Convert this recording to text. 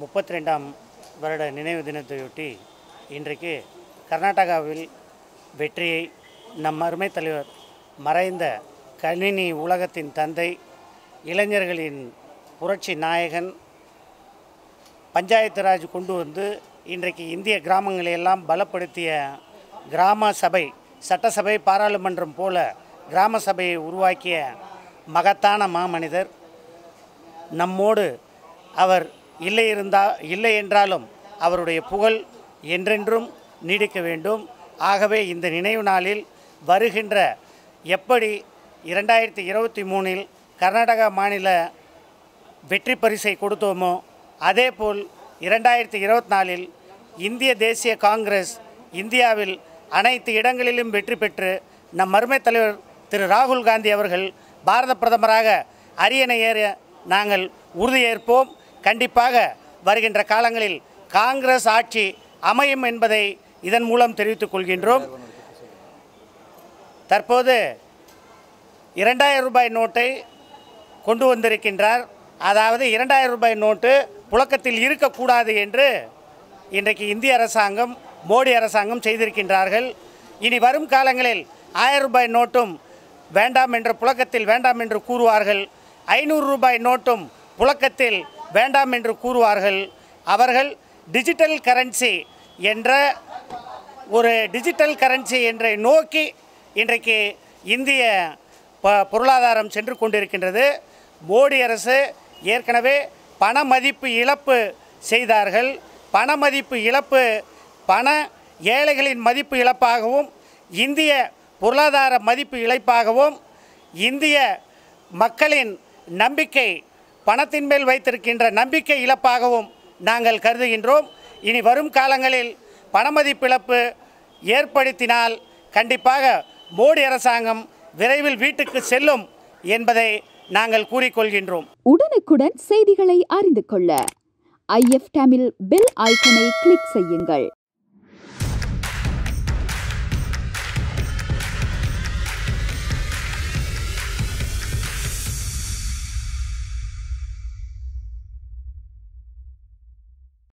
முப்பத்தி ரெண்டாம் வருட நினைவு தினத்தையொட்டி இன்றைக்கு கர்நாடகாவில் வெற்றியை நம் அருமை தலைவர் மறைந்த கணினி உலகத்தின் தந்தை இளைஞர்களின் புரட்சி நாயகன் பஞ்சாயத்து ராஜ் கொண்டு வந்து இன்றைக்கு இந்திய கிராமங்களை எல்லாம் பலப்படுத்திய கிராம சபை சட்டசபை பாராளுமன்றம் போல கிராம சபையை உருவாக்கிய மகத்தான மாமனிதர். நம்மோடு அவர் இல்லை இருந்தால் இல்லை என்றாலும் அவருடைய புகழ் என்றென்றும் நீடிக்க வேண்டும். ஆகவே இந்த நினைவு நாளில் வருகின்ற எப்படி இரண்டாயிரத்தி இருபத்தி மூணில் கர்நாடகா மாநில வெற்றி பரிசை கொடுத்தோமோ அதேபோல் இரண்டாயிரத்தி இருபத்தி நாலில் இந்திய தேசிய காங்கிரஸ் இந்தியாவில் அனைத்து இடங்களிலும் வெற்றி பெற்று நம் மருமை தலைவர் திரு ராகுல் காந்தி அவர்கள் பாரத பிரதமராக அரியணை ஏற நாங்கள் உறுதியேற்போம். கண்டிப்பாக வருகின்ற காலங்களில் காங்கிரஸ் ஆட்சி அமையும் என்பதை இதன் மூலம் தெரிவித்துக் கொள்கின்றோம். தற்போது இரண்டாயிரம் ரூபாய் நோட்டை கொண்டு வந்திருக்கின்றார். அதாவது இரண்டாயிரம் ரூபாய் நோட்டு புழக்கத்தில் இருக்கக்கூடாது என்று இன்றைக்கு இந்திய அரசாங்கம் மோடி அரசாங்கம் செய்திருக்கின்றார்கள். இனி வரும் காலங்களில் ஆயிரம் ரூபாய் நோட்டும் வேண்டாம் என்ற புழக்கத்தில் வேண்டாம் என்று கூறுவார்கள். ஐநூறு ரூபாய் நோட்டும் புழக்கத்தில் வேண்டாம் என்று கூறுவார்கள். அவர்கள் டிஜிட்டல் கரன்சி என்ற ஒரு டிஜிட்டல் கரன்சி என்றை நோக்கி இன்றைக்கு இந்திய ப பொருளாதாரம் சென்று கொண்டிருக்கின்றது. மோடி அரசு ஏற்கனவே பண மதிப்பு இழப்பு செய்தார்கள். பண மதிப்பு இழப்பு பண ஏழைகளின் மதிப்பு இழப்பாகவும் இந்திய பொருளாதார மதிப்பு இழப்பாகவும் இந்திய மக்களின் நம்பிக்கை பணத்தின் மேல் வைத்திருக்கின்ற நம்பிக்கை இழப்பாகவும் நாங்கள் கருதுகின்றோம். இனி வரும் காலங்களில் பணமதிப்பிழப்பு ஏற்படுத்தினால் கண்டிப்பாக மோடி அரசாங்கம் விரைவில் வீட்டுக்கு செல்லும் என்பதை நாங்கள் கூறிக்கொள்கின்றோம். உடனுக்குடன் செய்திகளை அறிந்து கொள்ள ஐஎஃப் தமிழ் பெல் ஐக்கனை கிளிக் செய்யுங்கள்.